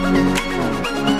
Música